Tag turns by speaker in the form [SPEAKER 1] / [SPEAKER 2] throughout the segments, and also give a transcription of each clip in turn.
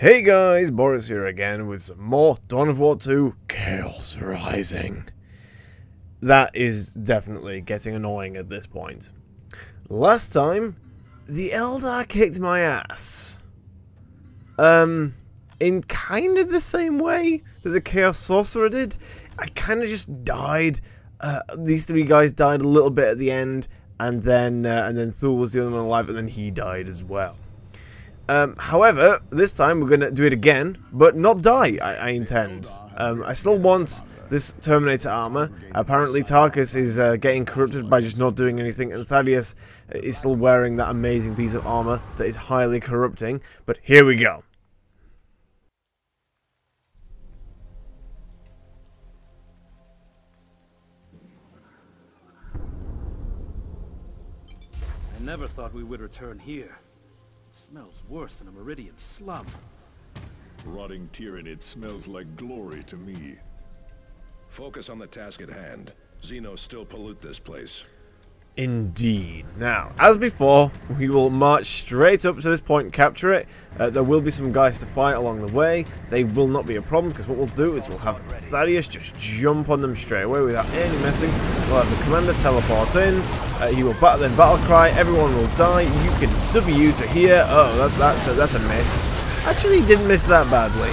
[SPEAKER 1] Hey guys, Boris here again with some more Dawn of War 2 Chaos Rising. That is definitely getting annoying at this point. Last time, the Eldar kicked my ass. Um, in kind of the same way that the Chaos Sorcerer did. I kind of just died. Uh, these three guys died a little bit at the end, and then uh, and then Thule was the only one alive, and then he died as well. Um, however, this time we're going to do it again, but not die, I, I intend. Um, I still want this Terminator armor. Apparently Tarkus is uh, getting corrupted by just not doing anything, and Thaddeus is still wearing that amazing piece of armor that is highly corrupting. But here we go.
[SPEAKER 2] I never thought we would return here. It smells worse than a Meridian slum.
[SPEAKER 3] Rotting Tyranid smells like glory to me.
[SPEAKER 4] Focus on the task at hand. Xenos still pollute this place.
[SPEAKER 1] Indeed. Now, as before, we will march straight up to this point and capture it. Uh, there will be some guys to fight along the way. They will not be a problem, because what we'll do is we'll have Thaddeus just jump on them straight away without any messing. We'll have the commander teleport in. Uh, he will bat then battle cry. Everyone will die. You can W to here. Oh, that's, that's, a, that's a miss. Actually, didn't miss that badly.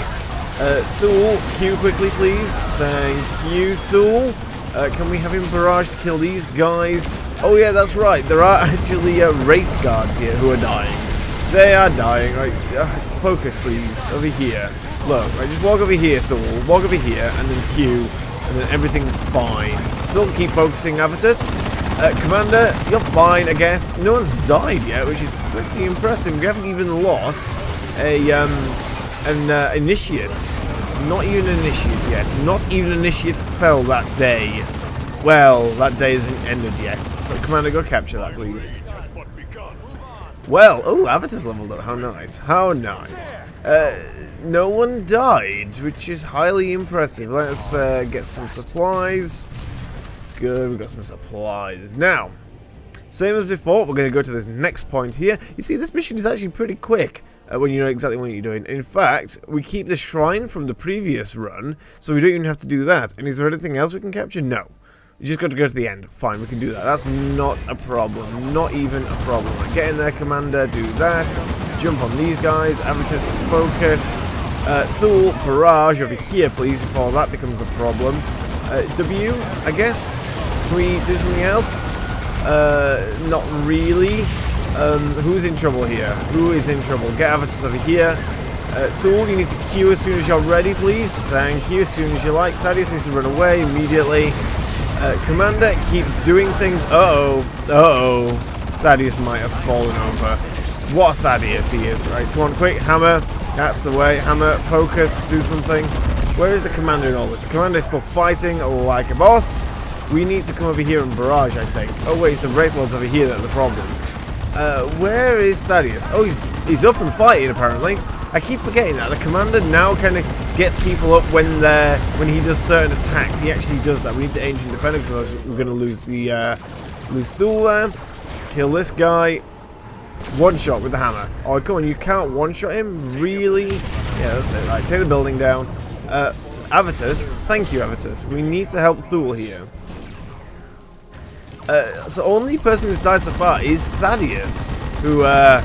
[SPEAKER 1] Uh, Thule, Q quickly, please. Thank you, Thule. Uh, can we have him barrage to kill these guys? Oh yeah, that's right. There are actually uh, Wraith guards here who are dying. They are dying. Right, uh, focus, please. Over here. Look, right, just walk over here, Thor. Walk over here, and then Q, and then everything's fine. Still keep focusing, Avitus. Uh, Commander, you're fine, I guess. No one's died yet, which is pretty impressive. We haven't even lost a um, an uh, initiate. Not even an initiate yet. Not even initiate fell that day. Well, that day isn't ended yet. So, Commander, go capture that, please. Well, oh, Avitus' leveled up. How nice. How nice. Uh, no one died, which is highly impressive. Let's uh, get some supplies. Good, we've got some supplies. Now, same as before, we're going to go to this next point here. You see, this mission is actually pretty quick uh, when you know exactly what you're doing. In fact, we keep the shrine from the previous run, so we don't even have to do that. And is there anything else we can capture? No. You just got to go to the end. Fine, we can do that. That's not a problem. Not even a problem. Like, get in there, Commander. Do that. Jump on these guys. Avitus, focus. Uh, barrage over here, please, before that becomes a problem. Uh, w, I guess. Can we do something else? Uh, not really. Um, who's in trouble here? Who is in trouble? Get Avitus over here. Uh, Thule, you need to queue as soon as you're ready, please. Thank you. As soon as you like. Thaddeus needs to run away immediately. Uh, Commander, keep doing things. Uh-oh. Uh-oh. Thaddeus might have fallen over. What a Thaddeus he is, right? Come on, quick. Hammer. That's the way. Hammer, focus, do something. Where is the Commander in all this? The Commander is still fighting like a boss. We need to come over here and barrage, I think. Oh, wait, it's the Wraith Lords over here that are the problem. Uh, where is Thaddeus? Oh, he's, he's up and fighting, apparently. I keep forgetting that. The Commander now kind of gets people up when they're, when he does certain attacks. He actually does that. We need to ancient defend because we're going to lose the uh, lose Thule there. Kill this guy. One shot with the hammer. Oh, come on, you can't one shot him? Really? Yeah, that's it. Right, take the building down. Uh, thank you, Avitus. We need to help Thule here. Uh, so only person who's died so far is Thaddeus, who uh,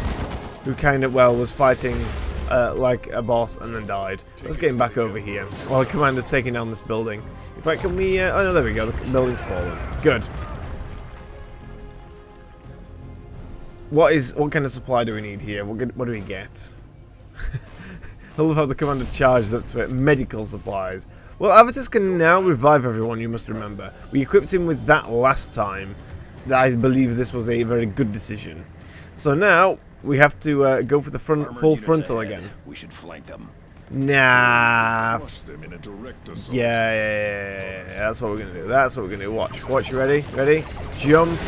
[SPEAKER 1] who kind of well was fighting uh, like a boss and then died. Let's get him back over here while the commander's taking down this building. In fact, can we? Uh, oh no, there we go. The building's fallen. Good. What is what kind of supply do we need here? What, what do we get? I love how the commander charges up to it. Medical supplies. Well, Avitus can now revive everyone, you must remember. We equipped him with that last time. I believe this was a very good decision. So now, we have to uh, go for the front, full frontal again.
[SPEAKER 4] We should flank them.
[SPEAKER 1] Nah.
[SPEAKER 3] Them in a direct.
[SPEAKER 1] Yeah, yeah, yeah, yeah, that's what we're gonna do. That's what we're gonna do. Watch, watch. You ready? Ready? Jump.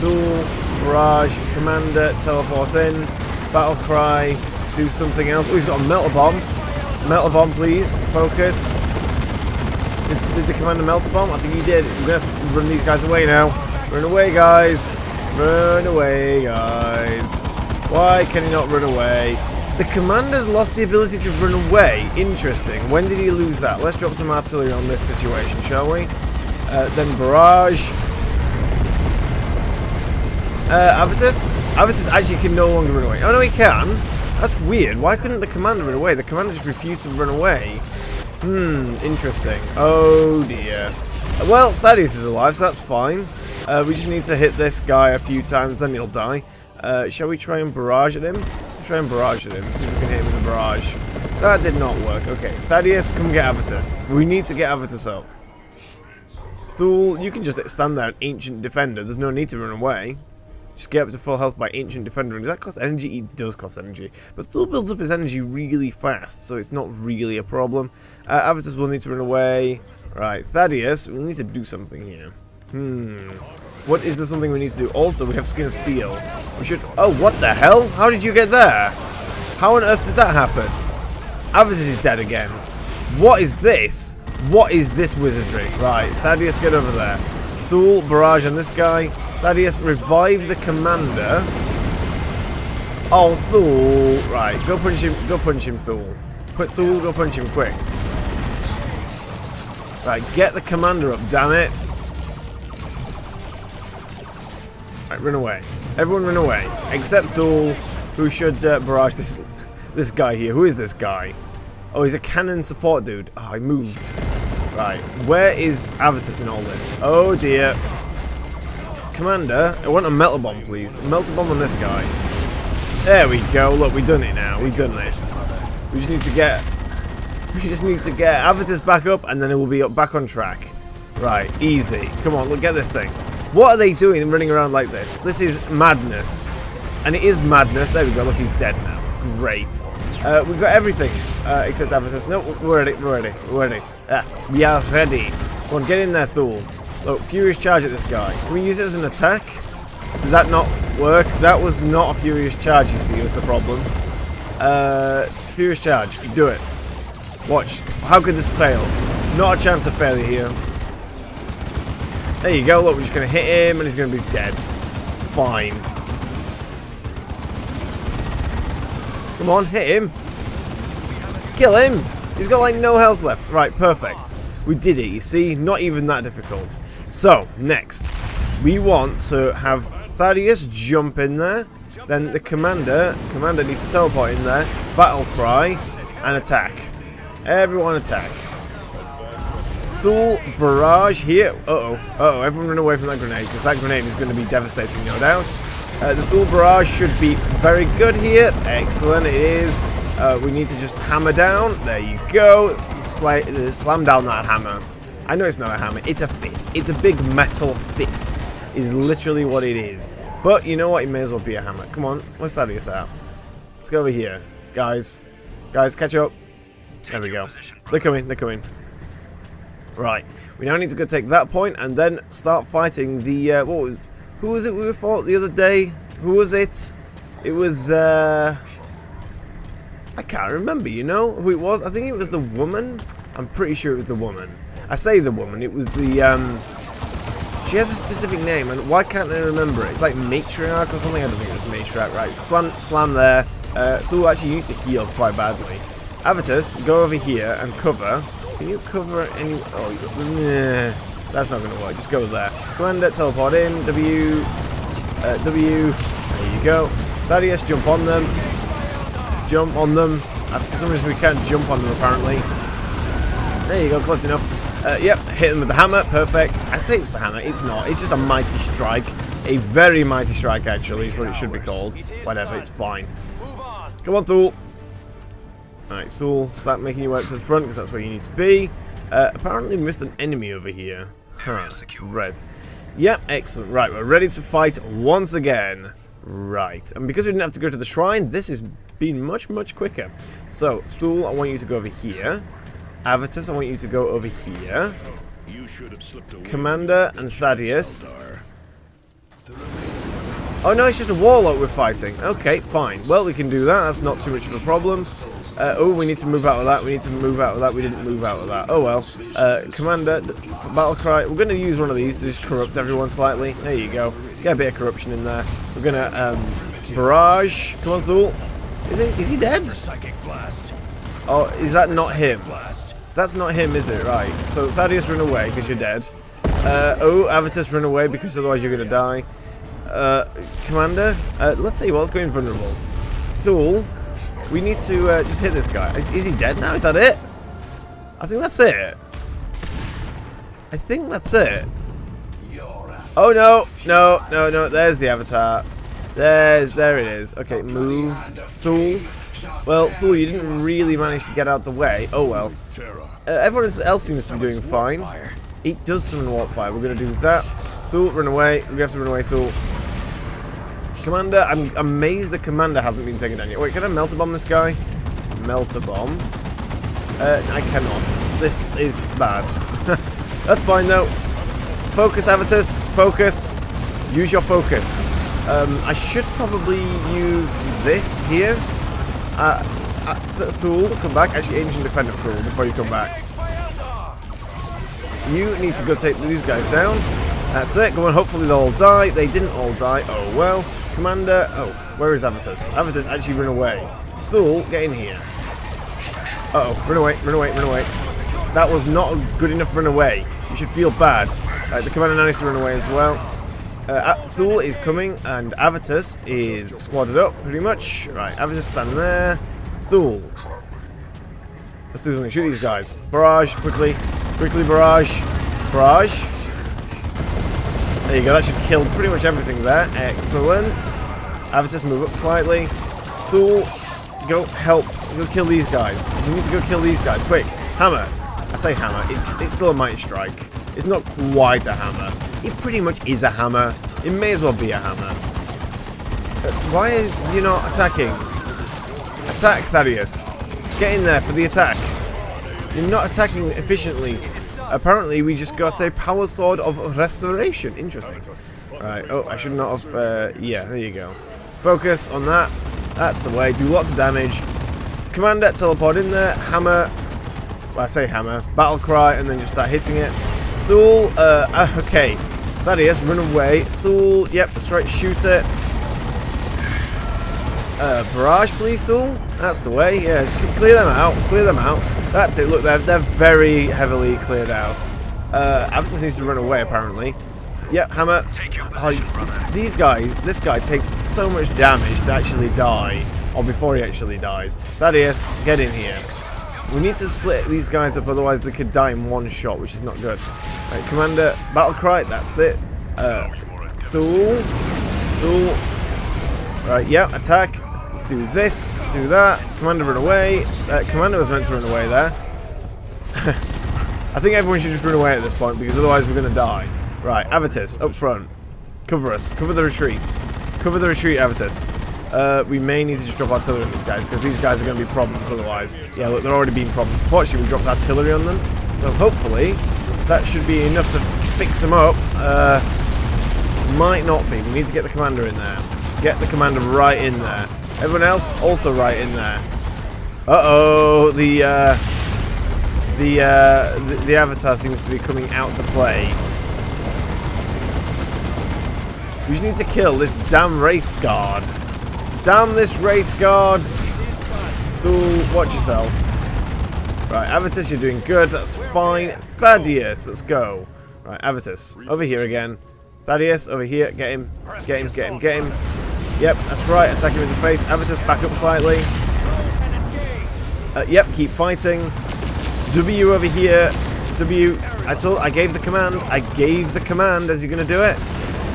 [SPEAKER 1] Thule. Barrage. Commander. Teleport in. Battle cry. Do something else. Oh, he's got a melter bomb. Melter bomb, please. Focus. Did, did the commander melt a bomb? I think he did. We're gonna have to run these guys away now. Run away, guys. Run away, guys. Why can he not run away? The commander's lost the ability to run away. Interesting. When did he lose that? Let's drop some artillery on this situation, shall we? Uh, then barrage. Uh, Avitus? Avitus actually can no longer run away. Oh, no, he can. That's weird. Why couldn't the commander run away? The commander just refused to run away. Hmm, interesting. Oh, dear. Well, Thaddeus is alive, so that's fine. Uh, we just need to hit this guy a few times, and he'll die. Uh, shall we try and barrage at him? Try and barrage at him, see if we can hit him with a barrage. That did not work. Okay, Thaddeus, come get Avitus. We need to get Avitus up. Thule, you can just stand there, an ancient defender. There's no need to run away. Just up to full health by Ancient Defender. And does that cost energy? It does cost energy. But Thule builds up his energy really fast, so it's not really a problem. Uh, will need to run away. Right, Thaddeus, we need to do something here. Hmm. What is there something we need to do? Also, we have Skin of Steel. We should... Oh, what the hell? How did you get there? How on earth did that happen? Avitus is dead again. What is this? What is this wizardry? Right, Thaddeus, get over there. Thule, barrage on this guy. Thaddeus, revive the commander. Oh, Thule. Right, go punch him. Go punch him, Thule. Put Thule, go punch him quick. Right, get the commander up, damn it. Right, run away. Everyone run away. Except Thule, who should uh, barrage this this guy here. Who is this guy? Oh, he's a cannon support dude. Oh, I moved. Right, where is Avitus in all this? Oh dear. Commander, I want a melter bomb, please. Melter bomb on this guy. There we go. Look, we've done it now. We've done this. We just need to get... We just need to get Avitus back up, and then it will be up back on track. Right, easy. Come on, look, get this thing. What are they doing running around like this? This is madness. And it is madness. There we go. Look, he's dead now. Great. Uh, we've got everything uh, except Avitus. No, we're ready. We're ready. We're ready. Ah, we are ready. Come on, get in there, Thule. Look, Furious Charge at this guy. Can we use it as an attack? Did that not work? That was not a Furious Charge, you see, was the problem. Uh, Furious Charge. Do it. Watch. How could this fail? Not a chance of failure here. There you go. Look, we're just going to hit him and he's going to be dead. Fine. Come on, hit him. Kill him. He's got like no health left. Right, perfect. We did it, you see? Not even that difficult. So, next. We want to have Thaddeus jump in there. Then the commander, commander needs to teleport in there. Battle cry and attack. Everyone attack. Thule barrage here. Uh-oh. Uh-oh, everyone run away from that grenade because that grenade is going to be devastating, no doubt. Uh, the Thule barrage should be very good here. Excellent, it is. Uh, we need to just hammer down. There you go. Sla slam down that hammer. I know it's not a hammer. It's a fist. It's a big metal fist. Is literally what it is. But you know what? It may as well be a hammer. Come on. Let's start this out. Let's go over here. Guys. Guys, catch up. There we go. They're coming. They're coming. Right. We now need to go take that point and then start fighting the... Uh, what was... Who was it we fought the other day? Who was it? It was... Uh, I can't remember, you know, who it was. I think it was the woman. I'm pretty sure it was the woman. I say the woman. It was the, um... She has a specific name, and why can't I remember it? It's like matriarch or something. I don't think it was matriarch. Right, slam, slam there. Uh, Thule actually you to heal quite badly. Avitus, go over here and cover. Can you cover any... Oh, nah, that's not going to work. Just go there. Commander, teleport in. W... Uh, w... There you go. Thaddeus, jump on them jump on them. Uh, for some reason we can't jump on them apparently. There you go, close enough. Uh, yep, hit them with the hammer, perfect. I say it's the hammer, it's not. It's just a mighty strike. A very mighty strike actually is what it should be called. Whatever, it's fine. Come on, Thule. Alright, Thule, start making your way up to the front because that's where you need to be. Uh, apparently we missed an enemy over here. Huh, red. Yep, excellent. Right, we're ready to fight once again. Right, and because we didn't have to go to the shrine, this has been much, much quicker. So, Thule, I want you to go over here. Avitus, I want you to go over here. Commander and Thaddeus. Oh no, it's just a warlock we're fighting. Okay, fine. Well, we can do that. That's not too much of a problem. Uh, oh, we need to move out of that. We need to move out of that. We didn't move out of that. Oh well. Uh, Commander, battle cry. We're going to use one of these to just corrupt everyone slightly. There you go. Get a bit of corruption in there. We're going to um, barrage. Come on, Thule. Is he, is he dead? Oh, is that not him? That's not him, is it? Right. So Thaddeus run away because you're dead. Uh, oh, Avitus run away because otherwise you're going to die. Uh, Commander, uh, let's tell you what, let's go invulnerable. Thule, we need to uh, just hit this guy. Is, is he dead now? Is that it? I think that's it. I think that's it. Oh no, no, no, no, there's the avatar. There's, there it is. Okay, move. Thule. Well, Thule, you didn't really manage to get out the way. Oh well. Uh, everyone else seems to be doing fine. It does summon warp fire. We're going to do that. Thule, run away. To have to run away, Thule. Commander, I'm amazed the commander hasn't been taken down yet. Wait, can I melter bomb this guy? Melter bomb. Uh, I cannot. This is bad. That's fine though. Focus, Avitus. Focus. Use your focus. Um, I should probably use this here. Uh, uh, Th- Thule, come back. Actually, Ancient Defender Thule, before you come back. You need to go take these guys down. That's it. Go on, hopefully they'll all die. They didn't all die. Oh well. Commander. Oh, where is Avitus? Avitus actually run away. Thule, get in here. Uh oh, run away, run away, run away. That was not a good enough run away. You should feel bad. Right, the commander needs to run away as well. Uh, is coming, and Avitus is squadded up, pretty much. Right, Avitus stand there. Thule. Let's do something. Shoot these guys. Barrage, quickly. Quickly, barrage. Barrage. There you go. That should kill pretty much everything there. Excellent. Avitus, move up slightly. Thule, go help. Go kill these guys. You need to go kill these guys. Quick. Hammer. I say hammer. It's, it's still a mighty strike. It's not quite a hammer. It pretty much is a hammer. It may as well be a hammer. Why are you not attacking? Attack, Thaddeus. Get in there for the attack. You're not attacking efficiently. Apparently, we just got a power sword of restoration. Interesting. Right. Oh, I should not have. Uh, yeah, there you go. Focus on that. That's the way. Do lots of damage. Commander, teleport in there. Hammer. Well, I say hammer. Battle cry, and then just start hitting it. Thule. Uh, uh, okay. Thaddeus, run away. Thule. Yep, that's right. Shoot it. Uh, barrage, please, Thule. That's the way. Yeah, clear them out. Clear them out. That's it. Look, they're, they're very heavily cleared out. Uh, Avitus needs to run away, apparently. Yep, Hammer. Oh, these guys, this guy takes so much damage to actually die, or before he actually dies. Thaddeus, get in here. We need to split these guys up, otherwise they could die in one shot, which is not good. Right, Commander, Battle Cry, that's it. Uh, Thule. Thule. Right, yeah, attack. Let's do this, do that. Commander run away. Uh, Commander was meant to run away there. I think everyone should just run away at this point because otherwise we're going to die. Right, Avitus, up front. Cover us. Cover the retreat. Cover the retreat, Avitus. Uh, we may need to just drop artillery on these guys because these guys are going to be problems otherwise. Yeah, look, they're already being problems. Fortunately, we dropped artillery on them. So hopefully that should be enough to fix them up. Uh, might not be. We need to get the commander in there. Get the commander right in there. Everyone else also right in there. Uh-oh, the, uh, the, uh, the, the avatar seems to be coming out to play. We just need to kill this damn Wraith Guard. Damn this Wraith Guard. Thule, watch yourself. Right, Avitus, you're doing good. That's fine. Thaddeus, let's go. Right, Avitus, over here again. Thaddeus, over here. Get him. Get him, get him, get him. Yep, that's right. Attack him in the face. Avitus, back up slightly. Uh, yep, keep fighting. W over here. W. I told. I gave the command. I gave the command. He going to do it?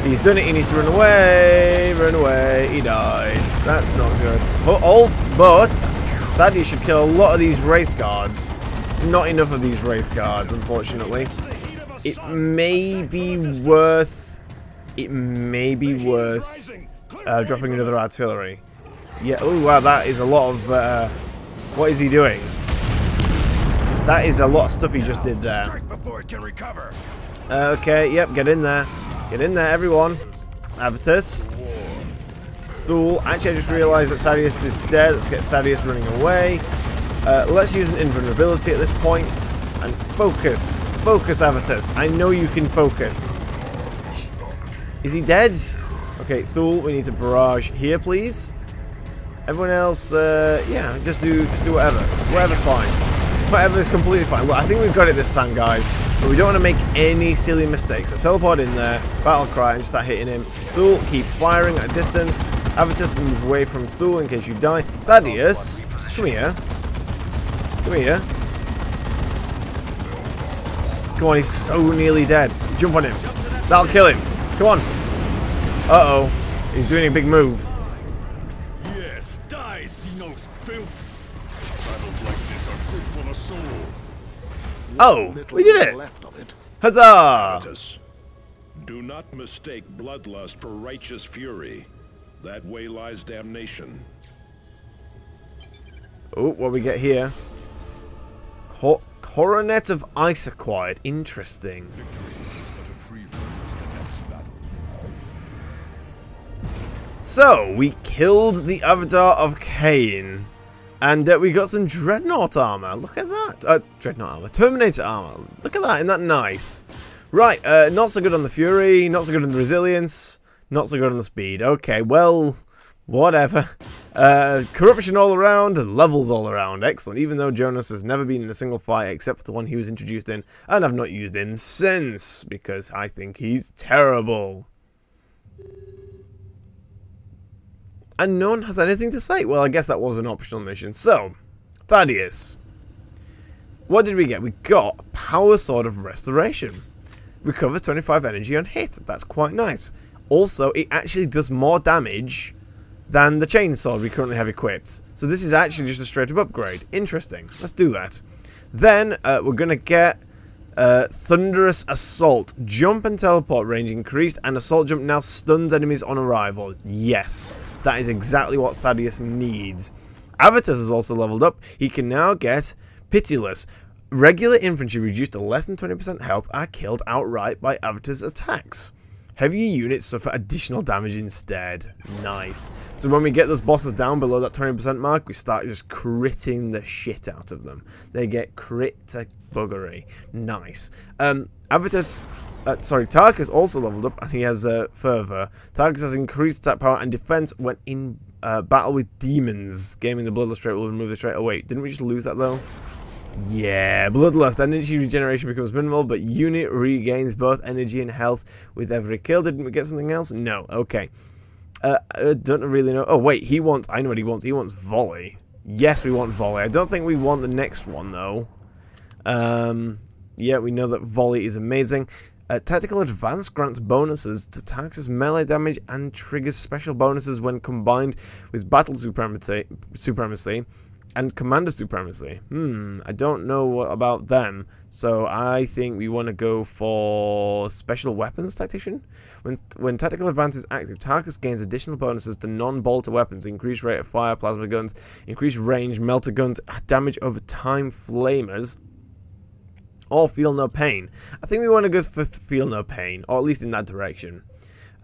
[SPEAKER 1] He's done it. He needs to run away. Run away. He died. That's not good. But, all, but Thaddeus should kill a lot of these Wraith Guards. Not enough of these Wraith Guards, unfortunately. It may be worth... It may be worth uh, dropping another artillery. Yeah, oh wow, that is a lot of... Uh, what is he doing? That is a lot of stuff he just did there.
[SPEAKER 4] Strike before it can recover.
[SPEAKER 1] Okay, yep, get in there. Get in there, everyone. Avitus. Thule. Actually, I just realised that Thaddeus is dead. Let's get Thaddeus running away. Uh, let's use an invulnerability at this point. And focus. Focus, Avitus. I know you can focus. Is he dead? Okay, Thule, we need to barrage here, please. Everyone else, uh, yeah, just do just do whatever. Whatever's fine. Whatever's completely fine. Well, I think we've got it this time, guys. But we don't want to make any silly mistakes. So teleport in there, battle cry, and start hitting him. Thule, keep firing at a distance. Avitus, move away from Thule in case you die. Thaddeus, come here. Come here. Come on, he's so nearly dead. Jump on him. That'll kill him. Come on. Uh-oh. He's doing a big move.
[SPEAKER 3] Yes, die, Xenos filth! Battles like this are good for the soul.
[SPEAKER 1] Oh, we did it.
[SPEAKER 5] Left of it.
[SPEAKER 1] Huzzah!
[SPEAKER 4] Do not mistake bloodlust for righteous fury. That way lies damnation.
[SPEAKER 1] Oh, what we get here? Co Coronet of Ice acquired. Interesting. So, we killed the Avatar of Khaine. And uh, we got some Dreadnought armor. Look at that. Uh, Dreadnought armor. Terminator armor. Look at that. Isn't that nice? Right, uh, not so good on the Fury. Not so good on the Resilience. Not so good on the Speed. Okay, well, whatever. Uh, corruption all around, levels all around. Excellent. Even though Jonas has never been in a single fight except for the one he was introduced in. And I've not used him since. Because I think he's terrible. and no one has anything to say. Well, I guess that was an optional mission. So, Thaddeus. What did we get? We got Power Sword of Restoration. Recovers 25 energy on hit. That's quite nice. Also, it actually does more damage than the chainsaw we currently have equipped. So this is actually just a straight up upgrade. Interesting. Let's do that. Then, uh, we're going to get uh, Thunderous Assault. Jump and teleport range increased, and Assault Jump now stuns enemies on arrival. Yes, that is exactly what Thaddeus needs. Avitus is also leveled up. He can now get Pitiless. Regular infantry reduced to less than 20% health are killed outright by Avitus attacks. Heavier units suffer additional damage instead. Nice. So when we get those bosses down below that 20% mark, we start just critting the shit out of them. They get crit buggery. Nice. Um, Avitus, uh, sorry, Tarkus also leveled up and he has uh, Fervor. Tarkus has increased attack power and defense when in uh, battle with demons. Gaming the Bloodlust trait will remove the trait. Oh wait, didn't we just lose that though? Yeah, Bloodlust. Energy regeneration becomes minimal, but unit regains both energy and health with every kill. Didn't we get something else? No. Okay. Uh, I don't really know. Oh, wait. He wants... I know what he wants. He wants volley. Yes, we want volley. I don't think we want the next one, though. Um, yeah, we know that volley is amazing. Uh, Tactical Advance grants bonuses to Tarkus' melee damage and triggers special bonuses when combined with Battle Supremacy, supremacy and Commander Supremacy. Hmm, I don't know what about them, so I think we want to go for Special Weapons Tactician. When when Tactical Advance is active, Tarkus gains additional bonuses to non-bolter weapons, increased rate of fire, plasma guns, increased range, melter guns, damage over time, flamers, or feel no pain. I think we want to go for feel no pain, or at least in that direction.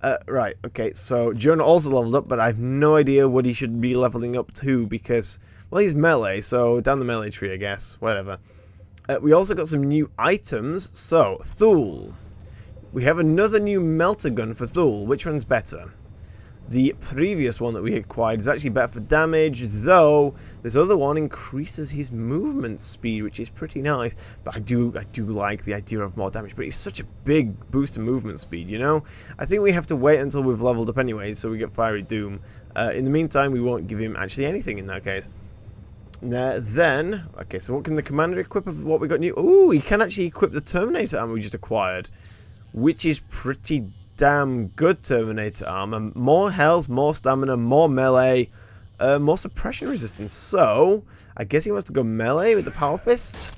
[SPEAKER 1] Uh, right, okay, so Jonah also leveled up, but I have no idea what he should be leveling up to because, well, he's melee, so down the melee tree, I guess, whatever. Uh, we also got some new items, so, Thule. We have another new melter gun for Thule. Which one's better? The previous one that we acquired is actually better for damage, though this other one increases his movement speed, which is pretty nice. But I do I do like the idea of more damage, but it's such a big boost in movement speed, you know? I think we have to wait until we've leveled up anyway, so we get Fiery Doom. Uh, in the meantime, we won't give him actually anything in that case. Now, then, okay, so what can the commander equip of what we got new? Ooh, he can actually equip the Terminator armor we just acquired, which is pretty damn good Terminator armor. More health, more stamina, more melee, uh, more suppression resistance. So, I guess he wants to go melee with the Power Fist?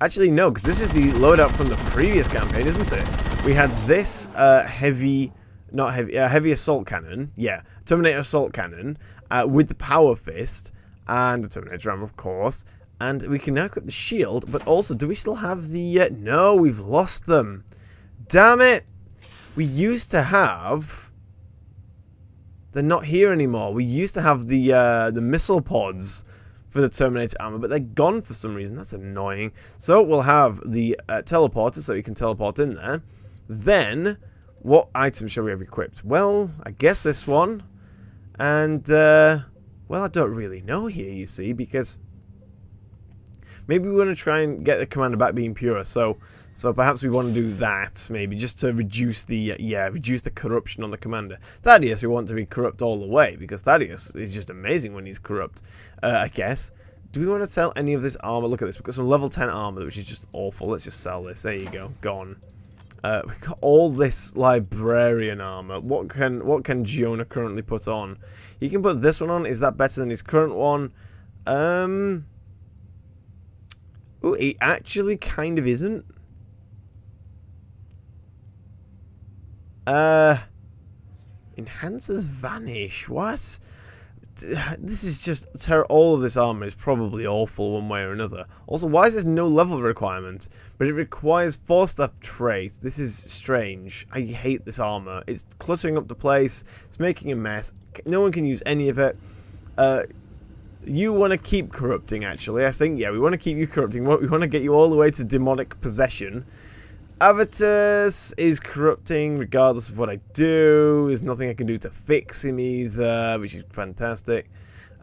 [SPEAKER 1] Actually, no, because this is the loadout from the previous campaign, isn't it? We had this uh, heavy, not heavy, uh, heavy assault cannon. Yeah, Terminator assault cannon uh, with the Power Fist and the Terminator armor, of course. And we can now equip the shield, but also, do we still have the... Uh, no, we've lost them. Damn it! We used to have they're not here anymore. We used to have the uh, the missile pods for the Terminator armor, but they're gone for some reason. That's annoying. So we'll have the uh, teleporter, so we can teleport in there. Then, what items shall we have equipped? Well, I guess this one. And, uh, Well, I don't really know here, you see, because maybe we want to try and get the commander back being pure. So, so perhaps we want to do that, maybe just to reduce the yeah, reduce the corruption on the commander. Thaddeus, we want to be corrupt all the way because Thaddeus is just amazing when he's corrupt. Uh, I guess. Do we want to sell any of this armor? Look at this. We've got some level 10 armor, which is just awful. Let's just sell this. There you go. Gone. Uh, we've got all this librarian armor. What can what can Jonah currently put on? He can put this one on. Is that better than his current one? Um. Oh, he actually kind of isn't. Uh. Vanish. What? this is just all of this armor is probably awful one way or another. Also, why is there no level requirement? But it requires four stuff traits. This is strange. I hate this armor. It's cluttering up the place. It's making a mess. No one can use any of it. Uh, you want to keep corrupting, actually. I think, yeah, we want to keep you corrupting. We want to get you all the way to demonic possession. Avitus is corrupting regardless of what I do. There's nothing I can do to fix him either, which is fantastic.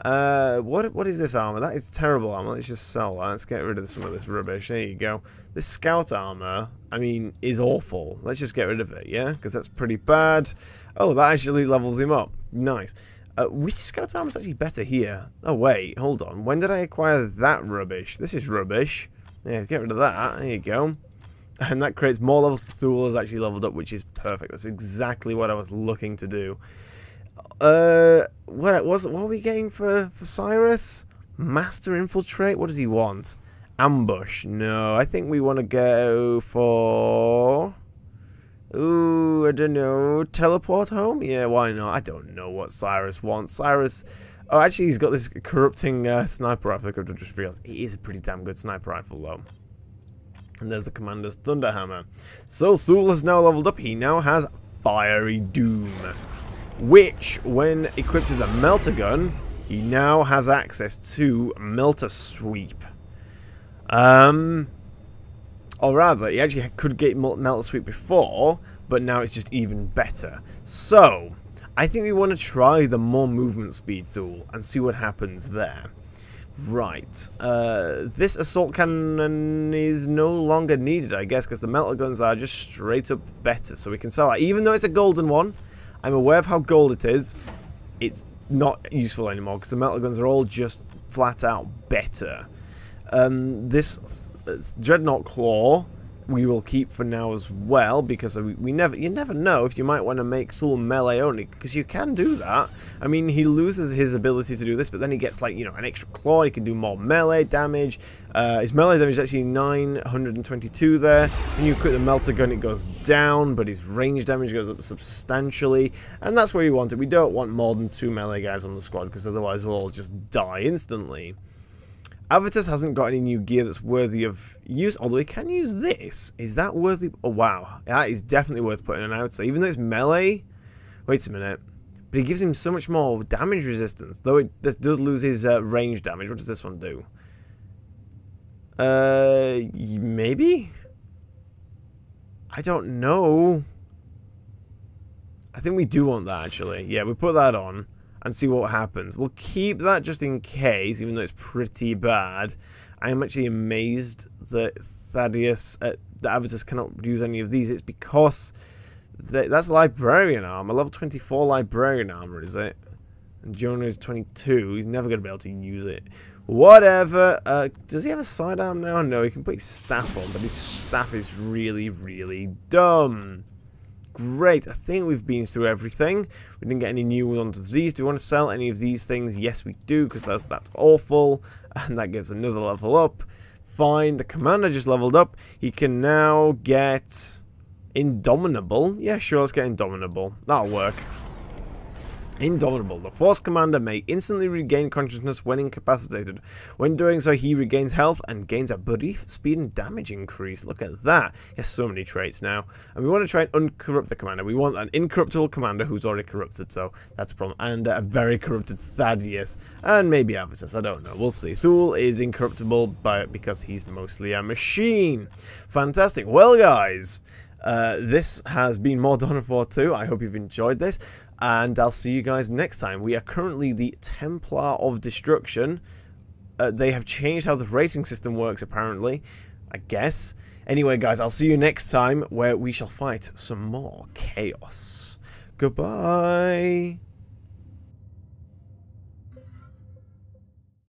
[SPEAKER 1] Uh, what what is this armor? That is terrible armor. Let's just sell that. Let's get rid of some of this rubbish. There you go. This scout armor, I mean, is awful. Let's just get rid of it, yeah? Because that's pretty bad. Oh, that actually levels him up. Nice. Uh, which scout armor is actually better here? Oh, wait. Hold on. When did I acquire that rubbish? This is rubbish. Yeah, get rid of that. There you go. And that creates more levels. Thule is actually leveled up, which is perfect. That's exactly what I was looking to do. Uh, what was what are we getting for for Cyrus? Master infiltrate. What does he want? Ambush. No, I think we want to go for. Ooh, I don't know. Teleport home? Yeah, why not? I don't know what Cyrus wants. Cyrus. Oh, actually, he's got this corrupting uh, sniper rifle. I just realized he is a pretty damn good sniper rifle, though. And there's the commander's Thunderhammer. So Thule has now leveled up. He now has Fiery Doom. Which, when equipped with a Melter Gun, he now has access to Melter Sweep. Um, or rather, he actually could get Melter Sweep before, but now it's just even better. So, I think we want to try the more movement speed Thule and see what happens there. Right. Uh, this assault cannon is no longer needed, I guess, because the melter guns are just straight up better. So we can sell that. Even though it's a golden one, I'm aware of how gold it is. It's not useful anymore because the melter guns are all just flat out better. Um, this uh, Dreadnought Claw we will keep for now as well because we, we never you never know if you might want to make Thule melee only because you can do that. I mean he loses his ability to do this but then he gets like you know an extra claw he can do more melee damage. Uh, his melee damage is actually 922 there. When you equip the melter gun it goes down but his range damage goes up substantially and that's where you want it. We don't want more than two melee guys on the squad because otherwise we'll all just die instantly. Avitus hasn't got any new gear that's worthy of use, although he can use this. Is that worthy? Oh, wow. That is definitely worth putting on, I would say. Even though it's melee... Wait a minute. But it gives him so much more damage resistance, though it does lose his uh, range damage. What does this one do? Uh, maybe? I don't know. I think we do want that, actually. Yeah, we put that on and see what happens. We'll keep that just in case, even though it's pretty bad. I am actually amazed that Thaddeus, uh, the Avitus cannot use any of these. It's because that's librarian armor, level 24 librarian armor, is it? And Jonah is 22. He's never going to be able to use it. Whatever. Uh, does he have a sidearm now? No, he can put his staff on, but his staff is really, really dumb. Great, I think we've been through everything. We didn't get any new ones of these. Do we want to sell any of these things? Yes, we do, because that's, that's awful. And that gives another level up. Fine, the commander just leveled up. He can now get Indomitable. Yeah, sure, let's get Indomitable. That'll work. Indomitable. The Force Commander may instantly regain consciousness when incapacitated. When doing so, he regains health and gains a brief speed and damage increase. Look at that. He has so many traits now. And we want to try and uncorrupt the commander. We want an incorruptible commander who's already corrupted, so that's a problem. And a very corrupted Thaddeus. And maybe Avitus, I don't know. We'll see. Thule is incorruptible by, because he's mostly a machine. Fantastic. Well, guys... Uh, this has been more Dawn of War 2. I hope you've enjoyed this, and I'll see you guys next time. We are currently the Templar of Destruction. Uh, they have changed how the rating system works, apparently. I guess. Anyway, guys, I'll see you next time where we shall fight some more chaos. Goodbye.